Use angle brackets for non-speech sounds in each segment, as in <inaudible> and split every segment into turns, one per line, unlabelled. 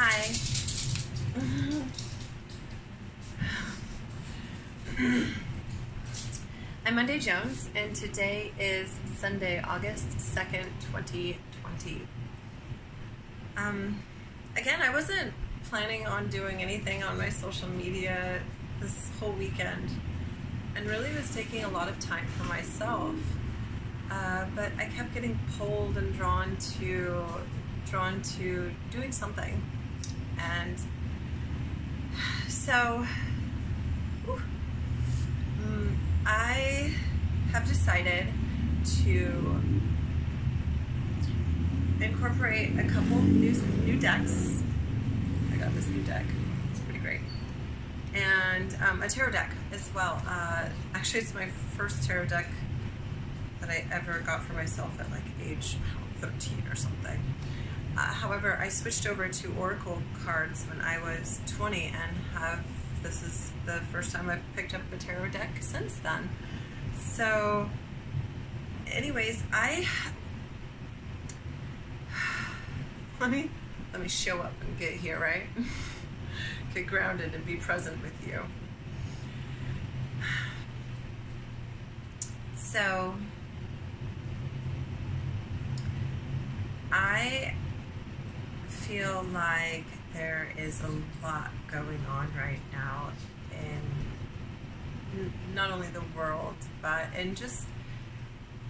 Hi. I'm Monday Jones, and today is Sunday, August 2nd, 2020. Um, again, I wasn't planning on doing anything on my social media this whole weekend, and really was taking a lot of time for myself. Uh, but I kept getting pulled and drawn to drawn to doing something, and so mm, I have decided to incorporate a couple new new decks. I got this new deck; it's pretty great, and um, a tarot deck as well. Uh, actually, it's my first tarot deck that I ever got for myself at like age 13 or something. Uh, however, I switched over to Oracle cards when I was 20 and have this is the first time I've picked up a tarot deck since then. So, anyways, I <sighs> let me let me show up and get here, right? <laughs> get grounded and be present with you. <sighs> So, I feel like there is a lot going on right now in not only the world, but in just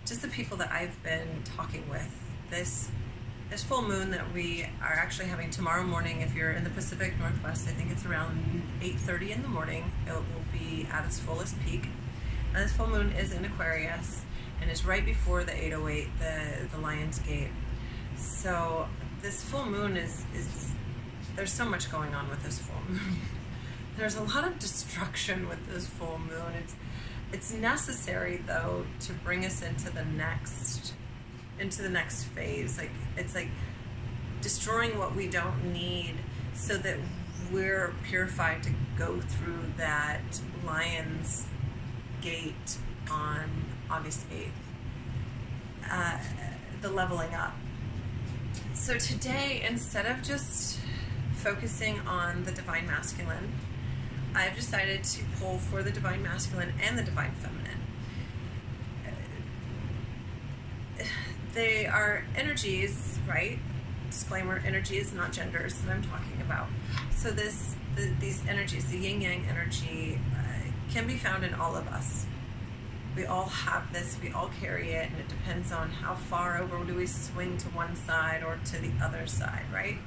just the people that I've been talking with. This this full moon that we are actually having tomorrow morning. If you're in the Pacific Northwest, I think it's around 8:30 in the morning. It will be at its fullest peak. And this full moon is in Aquarius and it's right before the 808, the the Lion's Gate. So this full moon is is there's so much going on with this full moon. <laughs> there's a lot of destruction with this full moon. It's it's necessary though to bring us into the next into the next phase. Like it's like destroying what we don't need so that we're purified to go through that lion's gate on August 8th. Uh, the leveling up so today, instead of just focusing on the divine masculine, I've decided to pull for the divine masculine and the divine feminine. They are energies, right? Disclaimer: energies, not genders that I'm talking about. So this, the, these energies, the yin yang energy, uh, can be found in all of us we all have this, we all carry it, and it depends on how far over do we swing to one side or to the other side, right?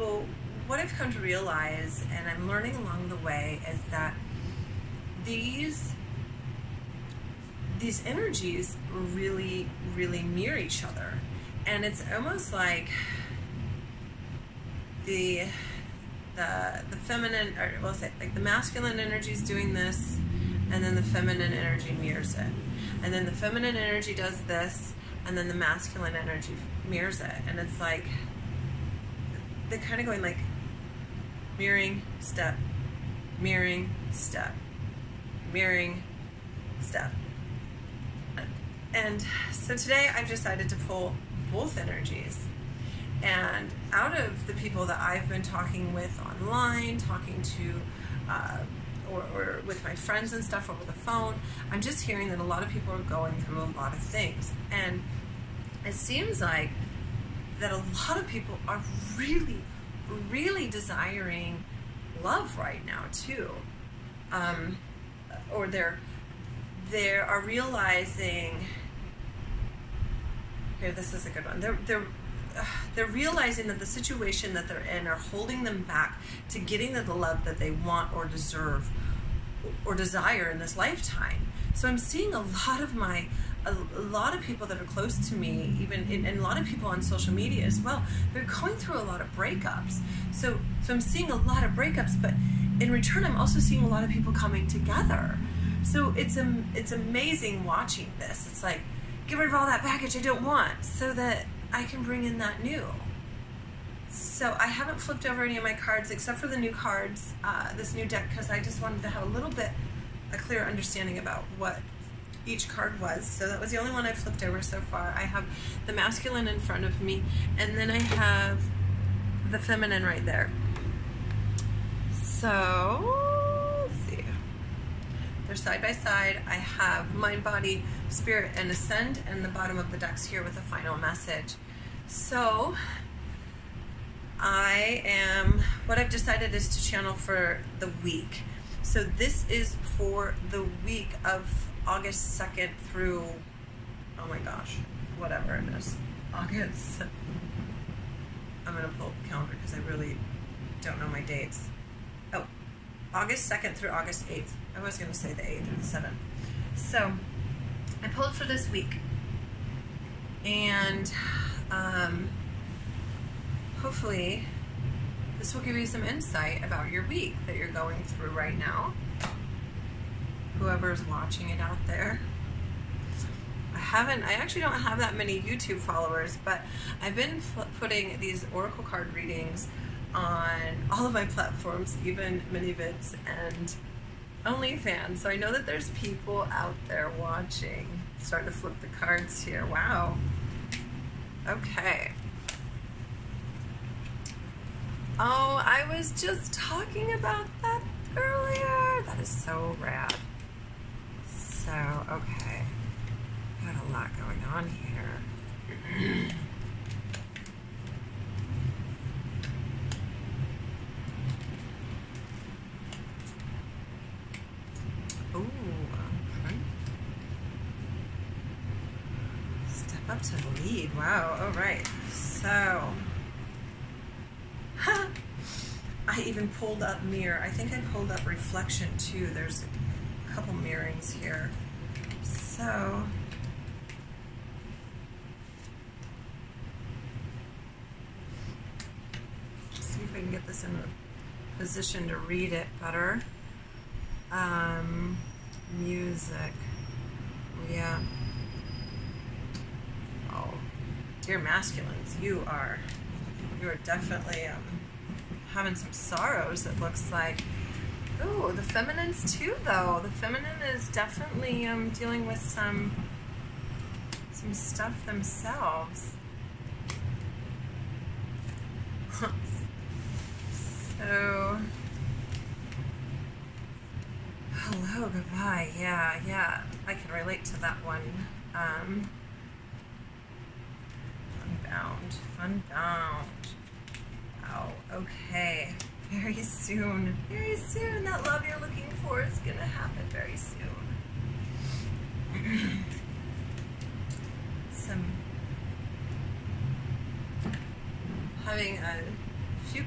Well, what I've come to realize, and I'm learning along the way, is that these these energies really, really mirror each other, and it's almost like the the the feminine, or we'll say like the masculine energy is doing this and then the feminine energy mirrors it. And then the feminine energy does this, and then the masculine energy mirrors it. And it's like, they're kind of going like mirroring, step, mirroring, step, mirroring, step. And so today I've decided to pull both energies. And out of the people that I've been talking with online, talking to, uh, or, or with my friends and stuff over the phone, I'm just hearing that a lot of people are going through a lot of things. And it seems like that a lot of people are really, really desiring love right now too. Um, or they're they are realizing here this is a good one they're they're <sighs> they're realizing that the situation that they're in are holding them back to getting the love that they want or deserve or desire in this lifetime. So I'm seeing a lot of my a, a lot of people that are close to me, even in, and a lot of people on social media as well. They're going through a lot of breakups. So so I'm seeing a lot of breakups, but in return, I'm also seeing a lot of people coming together. So it's um, it's amazing watching this. It's like get rid of all that baggage I don't want, so that I can bring in that new. So I haven't flipped over any of my cards except for the new cards, uh, this new deck, because I just wanted to have a little bit a clear understanding about what each card was. So that was the only one I flipped over so far. I have the masculine in front of me, and then I have the feminine right there. So, let's see. They're side by side. I have mind, body, spirit, and ascend, and the bottom of the decks here with a final message. So, I am, what I've decided is to channel for the week. So, this is for the week of August 2nd through, oh my gosh, whatever it is. August. I'm going to pull up the calendar because I really don't know my dates. Oh, August 2nd through August 8th. I was going to say the 8th or the 7th. So I pulled for this week. And um, hopefully this will give you some insight about your week that you're going through right now. Whoever's watching it out there. I haven't, I actually don't have that many YouTube followers, but I've been putting these Oracle card readings on all of my platforms, even ManyVids and OnlyFans. So I know that there's people out there watching. Starting to flip the cards here. Wow. Okay. Oh, I was just talking about that earlier. That is so rad. So, okay. Got a lot going on here. <clears throat> Ooh, okay. Step up to the lead. Wow, all right. So, I even pulled up mirror. I think I pulled up reflection too. There's a couple mirrorings here. So, see if I can get this in a position to read it better. Um, music. Yeah. Oh, dear masculines, you are, you are definitely um, having some sorrows. It looks like. Ooh, the feminines too, though. The feminine is definitely um, dealing with some some stuff themselves. <laughs> so. Hello, goodbye. Yeah, yeah. I can relate to that one. Um, unbound. Unbound. Wow. Okay. Very soon. Very soon. That love you're looking for is going to happen very soon. <clears throat> Some. Having a few.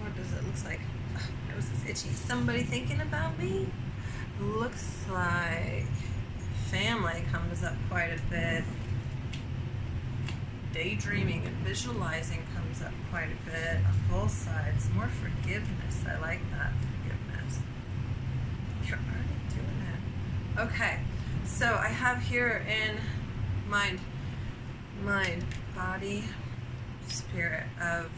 What does it look like? nose is itchy. Somebody thinking about me? Looks like family comes up quite a bit. Daydreaming and visualizing comes up quite a bit on both sides. More forgiveness. I like that forgiveness. You're already doing it. Okay, so I have here in mind, mind, body, spirit of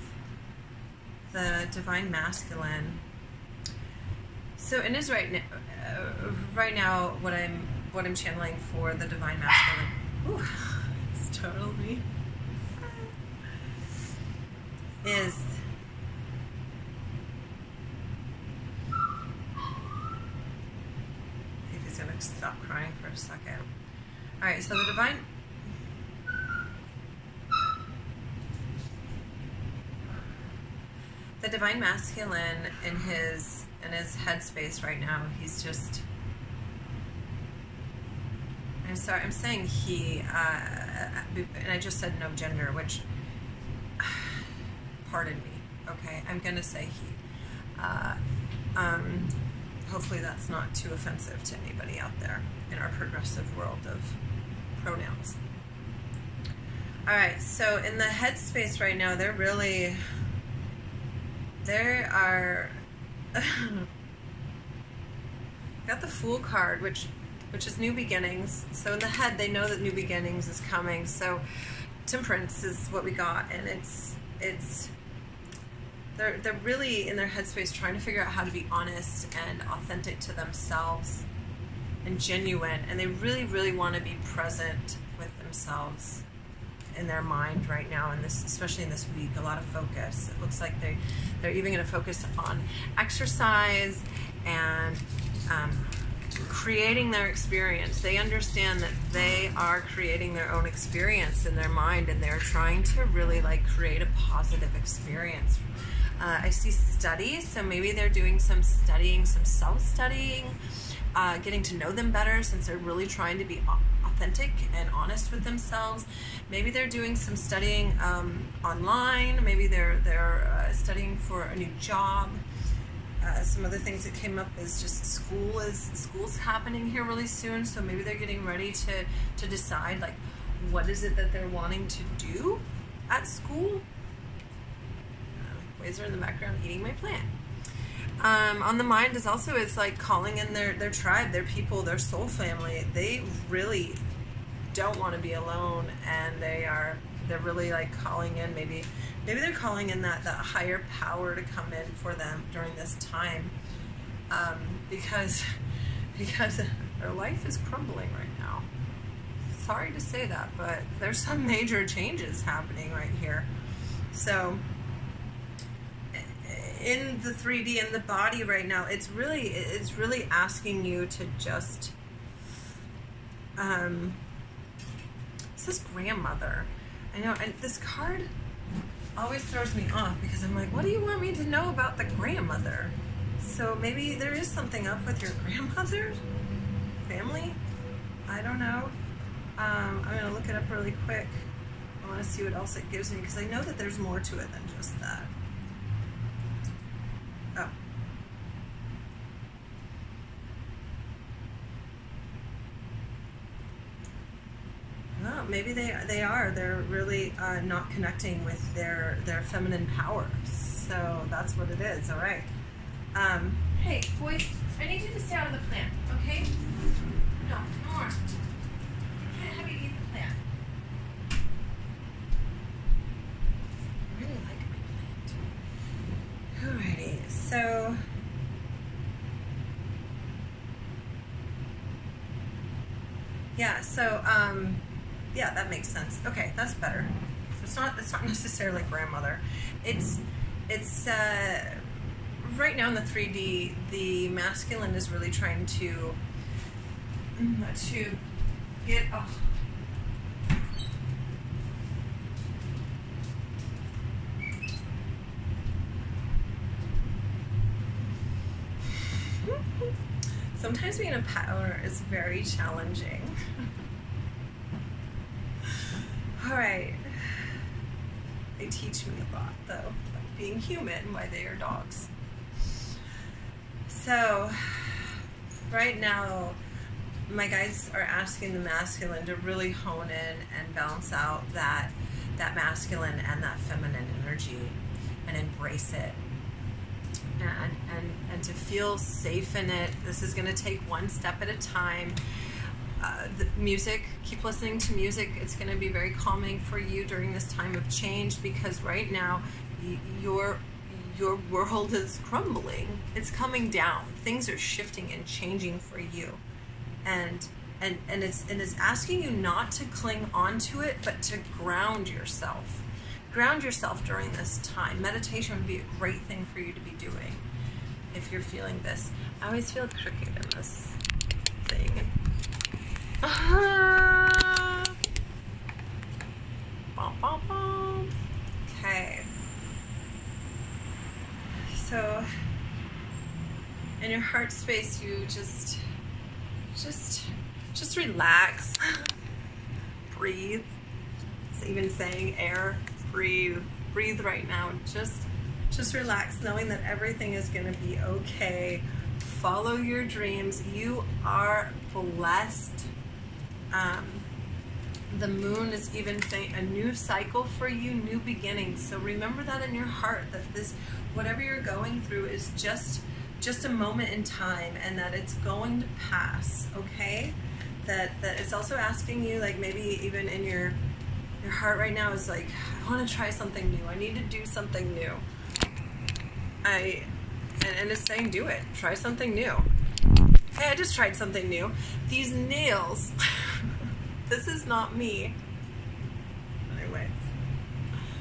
the divine masculine so in his right now, uh, right now, what I'm what I'm channeling for the divine masculine. Ooh, <laughs> it's totally is if he's gonna stop crying for a second. All right, so the divine. The divine masculine in his in his headspace right now. He's just. I'm sorry. I'm saying he, uh, and I just said no gender, which. Pardon me. Okay, I'm gonna say he. Uh, um, hopefully, that's not too offensive to anybody out there in our progressive world of pronouns. All right, so in the headspace right now, they're really, there are <laughs> got the Fool card, which which is new beginnings. So in the head, they know that new beginnings is coming. So temperance is what we got, and it's it's they're they're really in their headspace trying to figure out how to be honest and authentic to themselves and genuine, and they really really want to be present with themselves in their mind right now in this especially in this week a lot of focus. It looks like they they're even going to focus on exercise and um, creating their experience. They understand that they are creating their own experience in their mind and they're trying to really like create a positive experience uh, i see studies so maybe they're doing some studying some self-studying uh, getting to know them better since they're really trying to be authentic and honest with themselves. Maybe they're doing some studying um, online. Maybe they're they're uh, studying for a new job. Uh, some other things that came up is just school is school's happening here really soon, so maybe they're getting ready to to decide like what is it that they're wanting to do at school. Uh, are in the background eating my plant. Um, on the mind is also it's like calling in their their tribe, their people, their soul family. They really don't want to be alone, and they are they're really like calling in maybe maybe they're calling in that that higher power to come in for them during this time um, because <laughs> because their life is crumbling right now. Sorry to say that, but there's some major changes happening right here. So in the 3D in the body right now, it's really it's really asking you to just um it says grandmother. I know and this card always throws me off because I'm like, what do you want me to know about the grandmother? So maybe there is something up with your <laughs> grandmother family. I don't know. Um, I'm gonna look it up really quick. I want to see what else it gives me because I know that there's more to it than just that. Oh. Maybe they they are. They're really uh, not connecting with their their feminine power. So that's what it is. All right. Um, hey, boys, I need you to stay out of the plant, okay? No, no more. Can't have you eat the plant. I really like my plant. Alrighty so yeah so um yeah that makes sense. Okay that's better. It's not it's not <laughs> necessarily grandmother. It's it's uh right now in the 3d the masculine is really trying to to get oh, <laughs> sometimes being a pet owner is very challenging. <laughs> All right. They teach me a lot, though, like being human, why they are dogs. So, right now, my guys are asking the masculine to really hone in and balance out that that masculine and that feminine energy and embrace it and, and, and to feel safe in it. This is going to take one step at a time. Uh, the music, keep listening to music. It's going to be very calming for you during this time of change because right now your your world is crumbling. It's coming down. Things are shifting and changing for you, and and and it's and it's asking you not to cling onto it, but to ground yourself ground yourself during this time. Meditation would be a great thing for you to be doing if you're feeling this. I always feel crooked in this thing. Okay. So, in your heart space, you just, just, just relax. <laughs> Breathe. It's even saying air breathe. Breathe right now. Just just relax knowing that everything is going to be okay. Follow your dreams. You are blessed. Um, the moon is even saying a new cycle for you, new beginnings. So remember that in your heart that this whatever you're going through is just just a moment in time and that it's going to pass, okay? That that it's also asking you like maybe even in your your heart right now is like, I want to try something new. I need to do something new. I, and, and it's saying do it. Try something new. Hey, I just tried something new. These nails, <laughs> this is not me.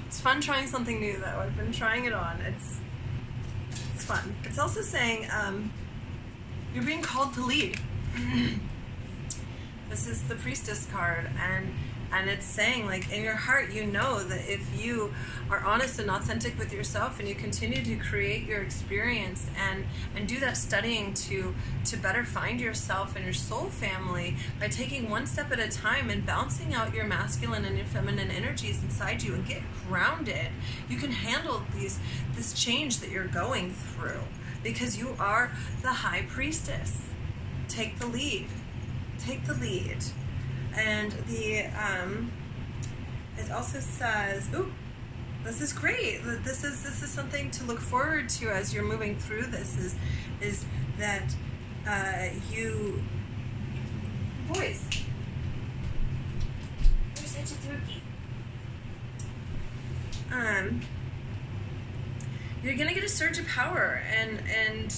it's fun trying something new, though. I've been trying it on. It's it's fun. It's also saying um, you're being called to lead. <clears throat> this is the priestess card, and and it's saying like in your heart you know that if you are honest and authentic with yourself and you continue to create your experience and and do that studying to to better find yourself and your soul family by taking one step at a time and balancing out your masculine and your feminine energies inside you and get grounded you can handle these this change that you're going through because you are the high priestess. Take the lead. Take the lead and the um, it also says, "Ooh, this is great. This is this is something to look forward to as you're moving through this. Is is that uh, you boys? Where's such a turkey? Um, you're gonna get a surge of power and and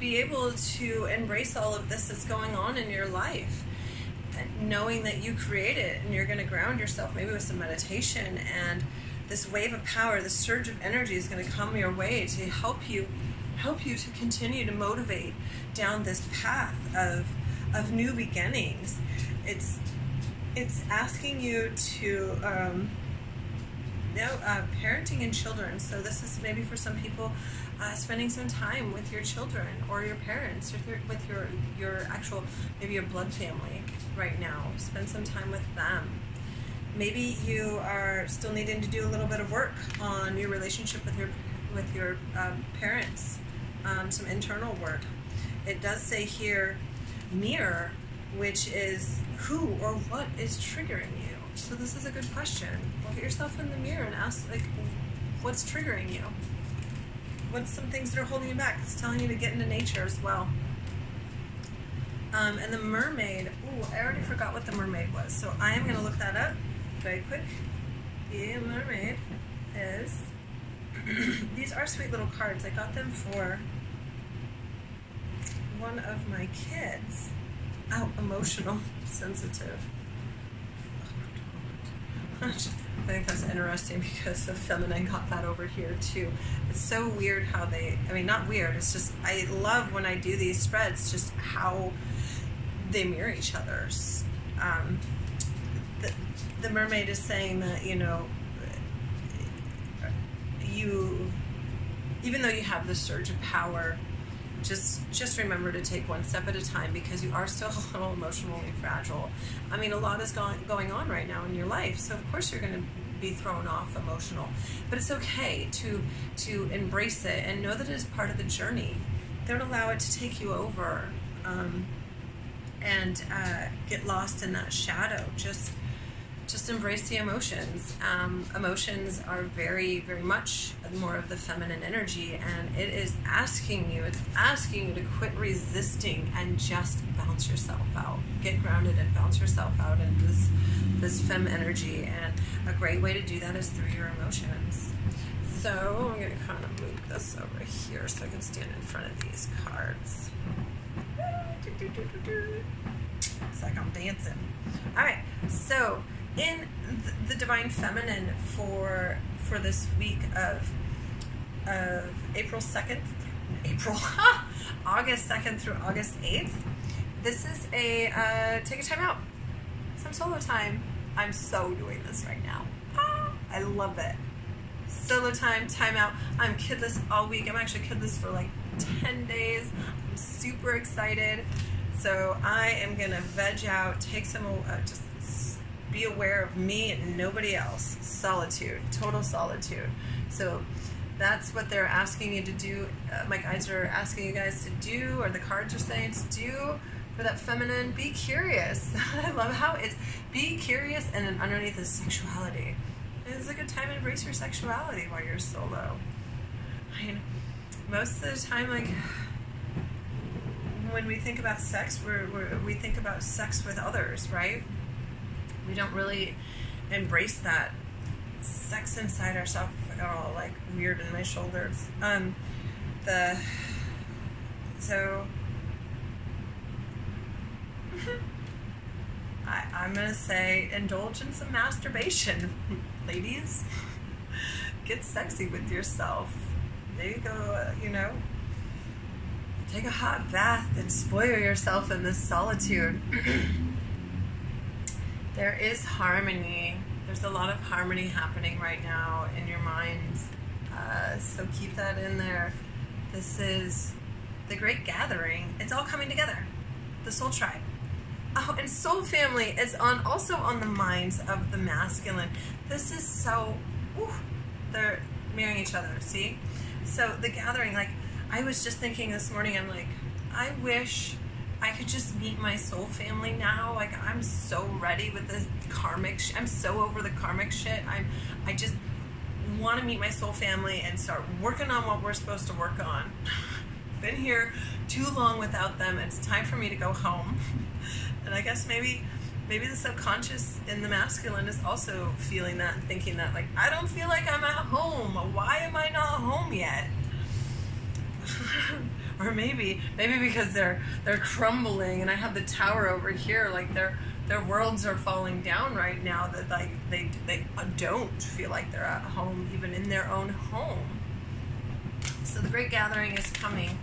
be able to embrace all of this that's going on in your life knowing that you create it and you're going to ground yourself maybe with some meditation and this wave of power this surge of energy is going to come your way to help you help you to continue to motivate down this path of of new beginnings it's it's asking you to um, know, uh, parenting and children. So this is maybe for some people, uh, spending some time with your children or your parents or with your your actual maybe your blood family right now. Spend some time with them. Maybe you are still needing to do a little bit of work on your relationship with your with your um, parents, um, some internal work. It does say here, mirror, which is who or what is triggering you. So this is a good question. Look at yourself in the mirror and ask, like, what's triggering you? What's some things that are holding you back? It's telling you to get into nature as well. Um, and the mermaid, ooh, I already forgot what the mermaid was. So I am going to look that up very quick. The mermaid is, <clears throat> these are sweet little cards. I got them for one of my kids. Oh, emotional, <laughs> sensitive. <laughs> I think that's interesting because the feminine got that over here too. It's so weird how they, I mean, not weird, it's just, I love when I do these spreads, just how they mirror each other. Um, the, the mermaid is saying that, you know, you, even though you have the surge of power, just just remember to take one step at a time because you are still a <laughs> little emotionally fragile. I mean, a lot is going going on right now in your life, so of course you're going to be thrown off emotional, but it's okay to to embrace it and know that it is part of the journey. Don't allow it to take you over. Um, and uh, get lost in that shadow. Just just embrace the emotions. Um, emotions are very, very much more of the feminine energy, and it is asking you, it's asking you to quit resisting and just bounce yourself out. Get grounded and bounce yourself out in this this fem energy. And a great way to do that is through your emotions. So I'm gonna kind of move this over here so I can stand in front of these cards. It's like I'm dancing. All right, so in the divine feminine for for this week of of April second, April, <laughs> August second through August eighth. This is a uh, take a time out, some solo time. I'm so doing this right now. Ah, <gasps> I love it. Solo time, time out. I'm kidless all week. I'm actually kidless for like 10 days. Super excited. So I am gonna veg out, take some, uh, just be aware of me and nobody else. Solitude, total solitude. So that's what they're asking you to do. Uh, my guides are asking you guys to do, or the cards are saying to do for that feminine. Be curious. <laughs> I love how it's be curious and then underneath is sexuality. It's a good time to embrace your sexuality while you're solo. I mean, most of the time, like when we think about sex, we're, we're, we think about sex with others, right? We don't really embrace that sex inside ourselves. at all like weird in my shoulders. Um, the so <laughs> I, I'm gonna say indulge in some masturbation, <laughs> ladies. get sexy with yourself. There you go, uh, you know, take a hot bath and spoil yourself in this solitude. <clears throat> there is harmony. There's a lot of harmony happening right now in your mind. Uh, so keep that in there. This is the great gathering. It's all coming together. The soul tribe. Oh, and soul family is on also on the minds of the masculine. This is so. Ooh, they're marrying each other. See, so the gathering. Like I was just thinking this morning. I'm like, I wish I could just meet my soul family now. Like I'm so ready with this karmic. I'm so over the karmic shit. I'm. I just want to meet my soul family and start working on what we're supposed to work on. <laughs> Been here too long without them. It's time for me to go home. <laughs> and I guess maybe maybe the subconscious in the masculine is also feeling that and thinking that like I don't feel like I'm at home. Why am I not home yet? <laughs> or maybe maybe because they're they're crumbling and I have the tower over here like they're their worlds are falling down right now that like they they don't feel like they're at home even in their own home. So the great gathering is coming.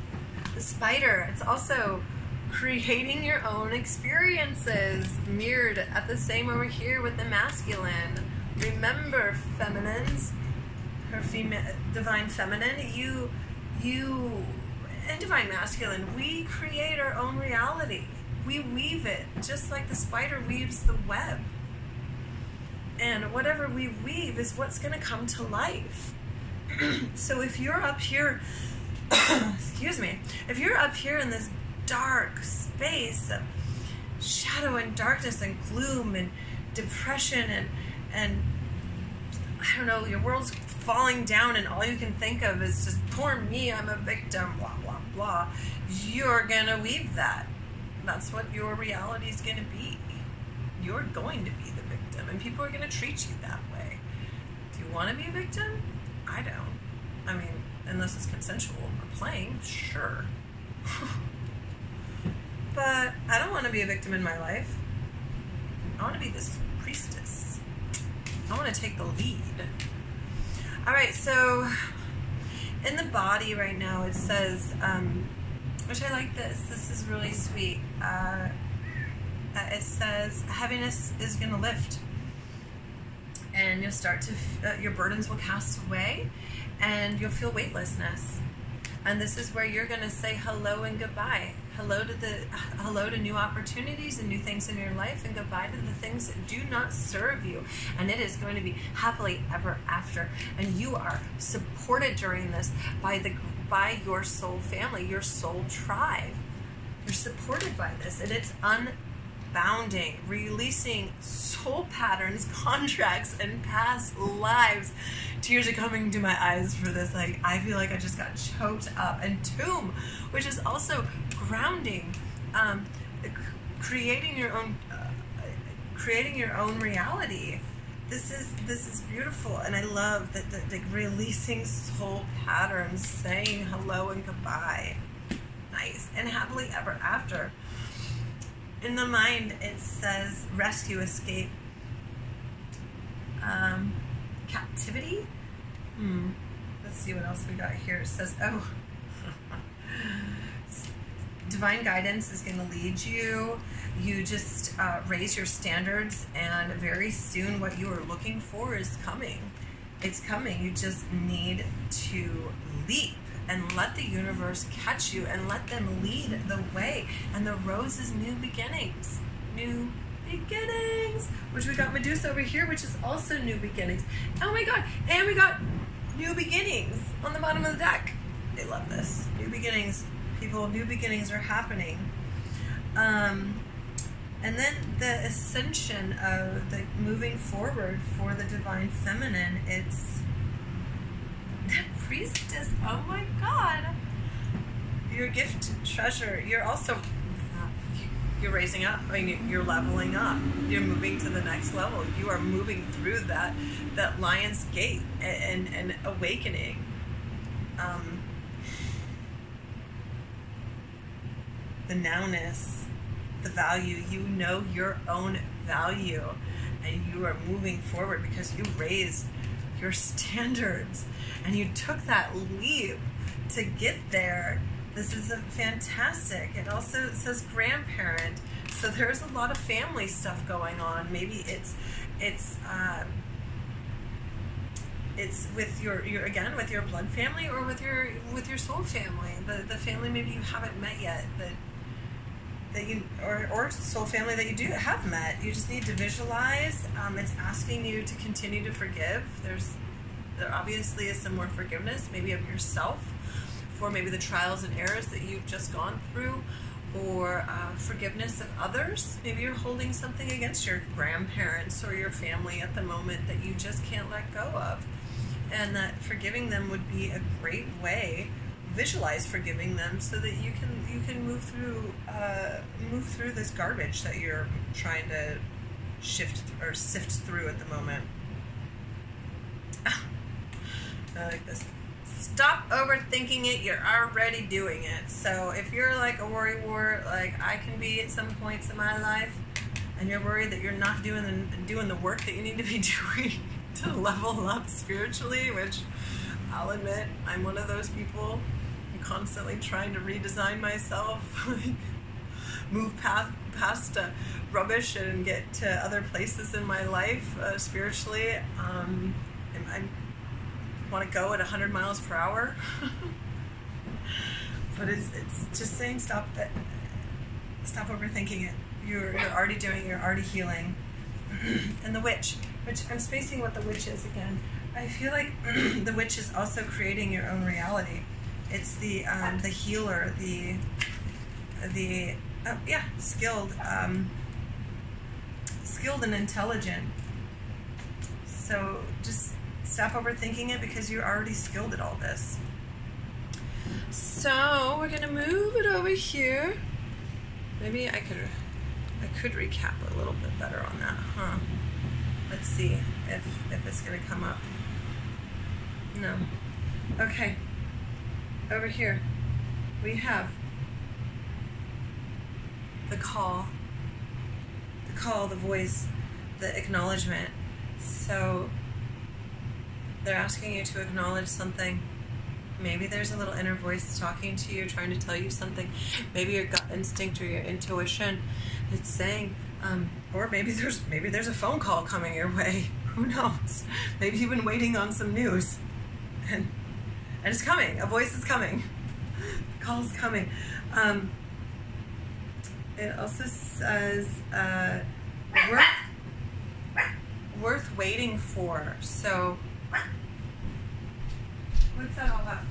The spider it's also creating your own experiences mirrored at the same over here with the masculine. Remember feminines her female divine feminine you you and divine masculine we create our own reality we weave it just like the spider weaves the web. And whatever we weave is what's going to come to life. <clears throat> so if you're up here, <coughs> excuse me, if you're up here in this dark space of shadow and darkness and gloom and depression and and I don't know, your world's falling down and all you can think of is just poor me, I'm a victim, blah blah blah. You're gonna weave that that's what your reality is going to be. You're going to be the victim, and people are going to treat you that way. Do you want to be a victim? I don't. I mean, unless it's consensual or playing, sure. <laughs> but I don't want to be a victim in my life. I want to be this. I want to take the lead. All right, so in the body right now, it says, um, which I like this. This is really sweet. Uh, uh it says heaviness is going to lift, and you'll start to uh, your burdens will cast away, and you'll feel weightlessness. And this is where you're going to say hello and goodbye. Hello to the hello to new opportunities and new things in your life, and goodbye to the things that do not serve you. And it is going to be happily ever after. And you are supported during this by the by your soul family, your soul tribe. You're supported by this, and it's unbounding, releasing soul patterns, <laughs> contracts, and past lives. Tears are coming to my eyes for this. Like, I feel like I just got choked up. And tomb, which is also grounding, um, creating your own. Uh, creating your own reality. This is this is beautiful and i love that the, releasing soul patterns saying hello and goodbye. Nice. And happily ever after. In the mind it says rescue escape um, captivity? Hmm. let's see what else we got here. It says oh <laughs> divine guidance is going to lead you you just uh, raise your standards, and very soon what you are looking for is coming. It's coming. You just need to leap and let the universe catch you and let them lead the way. And the rose is new beginnings. New beginnings. Which we got Medusa over here, which is also new beginnings. Oh my god. And we got new beginnings on the bottom of the deck. They love this. New beginnings. People, new beginnings are happening. Um, and then the ascension of the moving forward for the divine feminine, it's the priestess. Oh my God. Your gift treasure. You're also you're raising up. I mean, you're leveling up. You're moving to the next level. You are moving through that that lion's gate and and, and awakening. Um, the nowness the value, you know your own value, and you are moving forward because you raised your standards and you took that leap to get there. This is fantastic. It also says grandparent. So there's a lot of family stuff going on. Maybe it's it's uh, it's with your, your again with your blood family or with your with your soul family. The the family maybe you haven't met yet that that you or, or soul family that you do have met. You just need to visualize. Um, it's asking you to continue to forgive. There's there obviously is some more forgiveness, maybe of yourself, for maybe the trials and errors that you've just gone through, or uh, forgiveness of others. Maybe you're holding something against your grandparents or your family at the moment that you just can't let go of, and that forgiving them would be a great way visualize forgiving them so that you can you can move through uh, move through this garbage that you're trying to shift or sift through at the moment. I like this. Stop overthinking it. You're already doing it. So if you're like a worry wart, like I can be at some points in my life, and you're worried that you're not doing the doing the work that you need to be <laughs> doing to level up spiritually, which I'll admit I'm one of those people constantly trying to redesign myself, <laughs> move past past uh, rubbish and get to other places in my life uh, spiritually. Um, I, I want to go at 100 miles per hour, <laughs> but it's it's just saying stop that. Stop overthinking it. You're, you're already doing. You're already healing. <clears throat> and the witch, which I'm spacing what the witch is again. I feel like <clears throat> the witch is also creating your own reality. It's the um, the healer, the the uh, yeah skilled um, skilled and intelligent. So just stop overthinking it because you're already skilled at all this. So we're gonna move it over here. Maybe I could I could recap a little bit better on that, huh? Let's see if if it's gonna come up. No. Okay over here, we have the call, the call, the voice, the acknowledgement. So they're asking you to acknowledge something. Maybe there's a little inner voice talking to you, trying to tell you something. Maybe your gut instinct or your intuition it's saying, um, or maybe there's maybe there's a phone call coming your way. <laughs> Who knows? Maybe you've been waiting on some news, and and it's coming. A voice is coming. Call's coming. Um, it also says uh, worth, worth waiting for. So, what's that all about?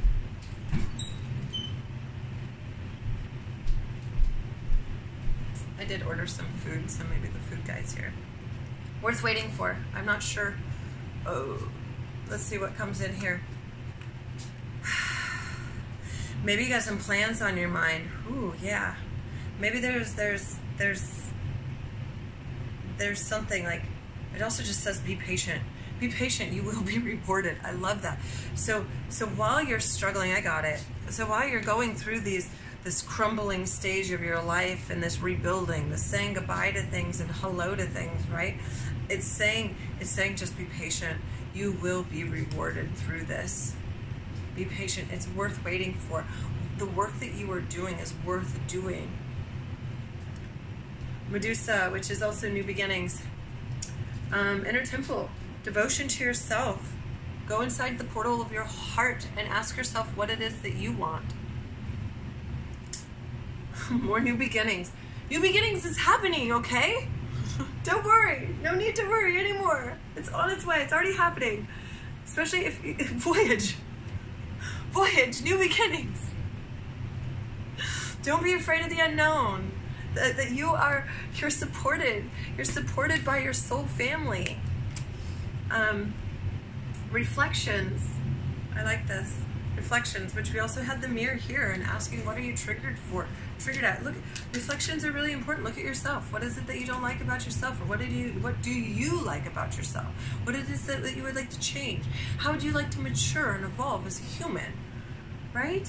I did order some food, so maybe the food guy's here. Worth waiting for. I'm not sure. Oh, let's see what comes in here. Maybe you got some plans on your mind. Ooh, yeah. Maybe there's there's there's there's something like it also just says be patient. Be patient, you will <laughs> be rewarded. I love that. So so while you're struggling, I got it. So while you're going through these this crumbling stage of your life and this rebuilding, this saying goodbye to things and hello to things, right? It's saying it's saying just be patient. You will be rewarded through this. Be patient. It's worth waiting for. The work that you are doing is worth doing. Medusa, which is also New Beginnings. Um, inner temple, devotion to yourself. Go inside the portal of your heart and ask yourself what it is that you want. <laughs> More new beginnings. New beginnings is happening, okay? <laughs> Don't worry. No need to worry anymore. It's on its way. It's already happening. Especially if, <laughs> if voyage voyage, new beginnings. Don't be afraid of the unknown. That, that you are, you're supported. You're supported by your soul family. Um, reflections. I like this. Reflections, which we also had the mirror here and asking what are you triggered for? Triggered at. Look, reflections are really important. Look at yourself. What is it that you don't like about yourself? Or what did you what do you like about yourself? What is it that you would like to change? How would you like to mature and evolve as a human? right?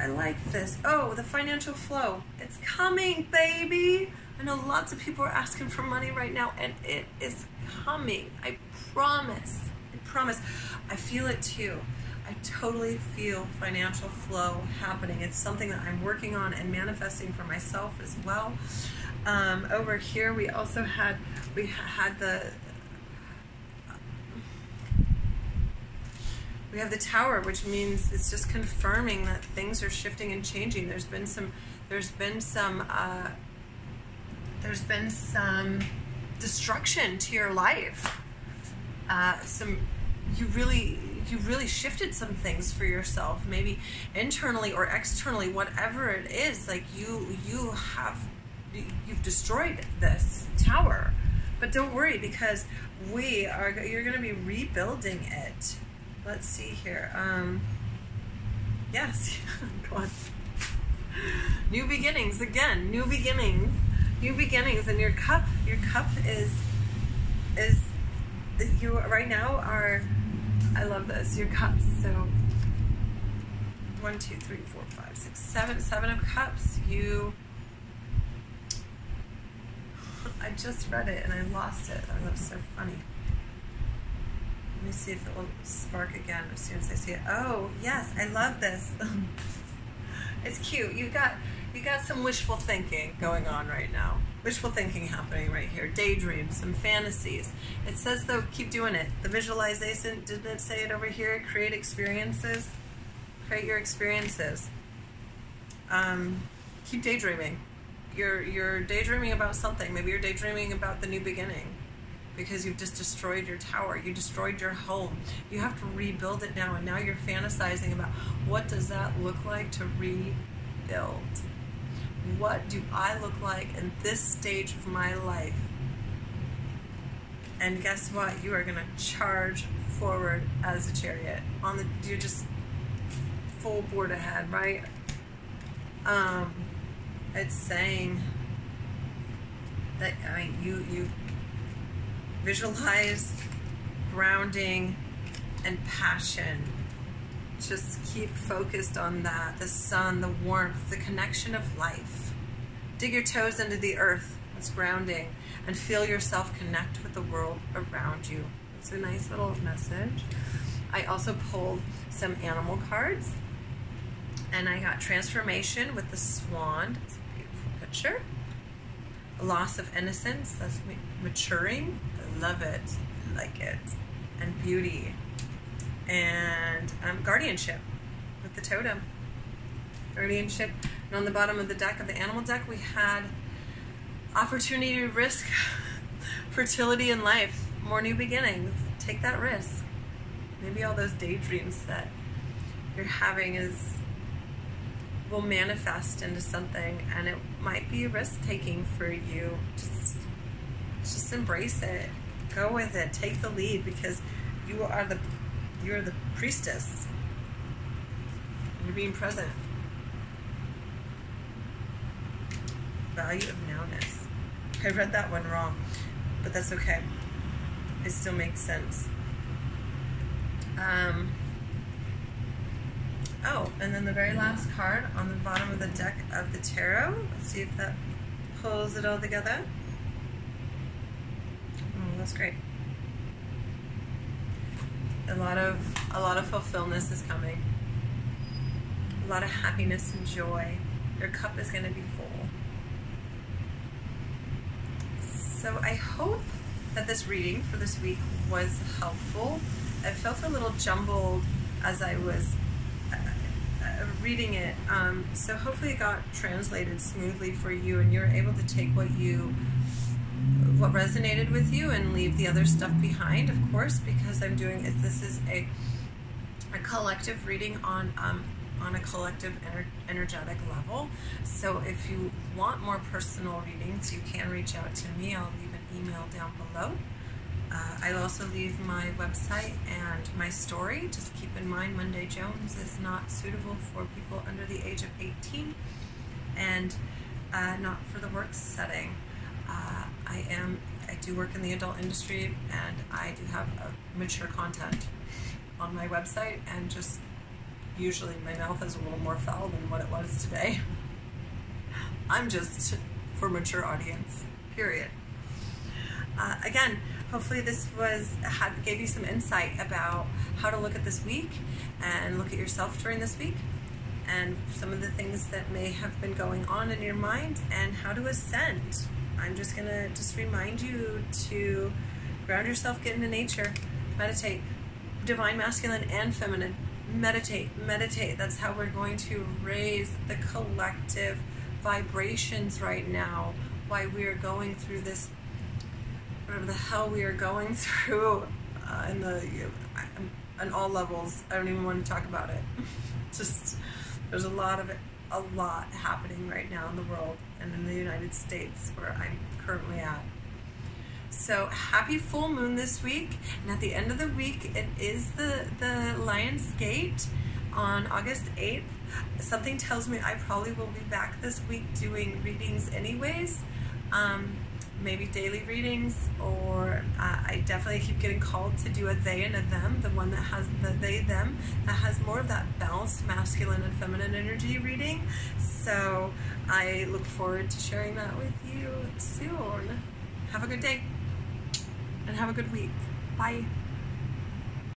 I like this. Oh, the financial flow. It's coming, baby. I know lots of people are asking for money right now, and it is coming. I promise. I promise. I feel it too. I totally feel financial flow happening. It's something that I'm working on and manifesting for myself as well. Um, over here, we also had we had the we have the tower, which means it's just confirming that things are shifting and changing. There's been some there's been some uh, there's been some destruction to your life. Uh, some you really you really shifted some things for yourself, maybe internally or externally, whatever it is. Like you you have you've destroyed this tower. But don't worry because we are you're going to be rebuilding it. Let's see here. Um yes. <laughs> Go on. New beginnings again, new beginnings. New beginnings and your cup, your cup is is you right now are I love this. Your cups. So one, two, three, four, five, six, seven, seven of cups. You I just read it and I lost it. Oh, that was so funny. Let me see if it will spark again as soon as I see it. Oh, yes, I love this. <laughs> it's cute. You got you got some wishful thinking going on right now. Wishful thinking happening right here. Daydreams, some fantasies. It says though, keep doing it. The visualization, didn't it say it over here? Create experiences. Create your experiences. Um, keep daydreaming you're you're daydreaming about something. Maybe you're daydreaming about the new beginning because you've just destroyed your tower. You destroyed your home. You have to rebuild it now and now you're fantasizing about what does that look like to rebuild? What do I look like in this stage of my life? And guess what? You are going to charge forward as a chariot. On the you're just full board ahead, right? Um it's saying that I mean you you visualize grounding and passion. Just keep focused on that. The sun, the warmth, the connection of life. Dig your toes into the earth. It's grounding. And feel yourself connect with the world around you. It's a nice little message. I also pulled some animal cards. And I got transformation with the swan It's a beautiful picture. Loss of innocence, that's maturing. I love it, I like it. And beauty. And um, guardianship with the totem. Guardianship. And on the bottom of the deck, of the animal deck, we had opportunity to risk <laughs> fertility in life, more new beginnings. Take that risk. Maybe all those daydreams that you're having is will manifest into something and it might be risk taking for you. Just just embrace it. Go with it. Take the lead because you are the you are the priestess. You're being present. Value of nowness. I read that one wrong, but that's okay. It still makes sense. Um, Oh, and then the very last card on the bottom of the deck of the tarot. Let's see if that pulls it all together. Oh, that's great. A lot of a lot of fulfillment is coming. A lot of happiness and joy. Your cup is going to be full. So I hope that this reading for this week was helpful. I felt a little jumbled as I was reading it. Um, so hopefully it got translated smoothly for you and you're able to take what you what resonated with you and leave the other stuff behind, of course, because I'm doing it. This is a a collective reading on um, on a collective ener energetic level. So if you want more personal readings, you can reach out to me. I'll leave an email down below. Uh, I'll also leave my website and my story. Just keep in mind Monday Jones is not suitable for people under the age of 18 and uh, not for the work setting. Uh, I am I do work in the adult industry and I do have mature content on my website and just usually my mouth is a little more foul than what it was today. I'm just for mature audience, period. Uh, again, hopefully this was had gave you some insight about how to look at this week and look at yourself during this week and some of the things that may have been going on in your mind and how to ascend. I'm just gonna just remind you to ground yourself, get into nature, meditate, divine masculine and feminine. Meditate, meditate. That's how we're going to raise the collective vibrations right now. Why we are going through this, whatever the hell we are going <laughs> through, uh, in the on all levels. I don't even want to talk about it. <laughs> Just there's a lot of it, a lot happening right now in the world and in the United States where I'm currently at. So happy full moon this week. And at the end of the week, it is the, the Lion's Gate on August 8th. Something tells me I probably will be back this week doing readings anyways. Um, maybe daily readings or uh, I definitely keep getting called to do a they and a them, the one that has the they them that has more of that balanced masculine and feminine energy reading. So I look forward to sharing that with you soon. Have a good day and have a good week. Bye.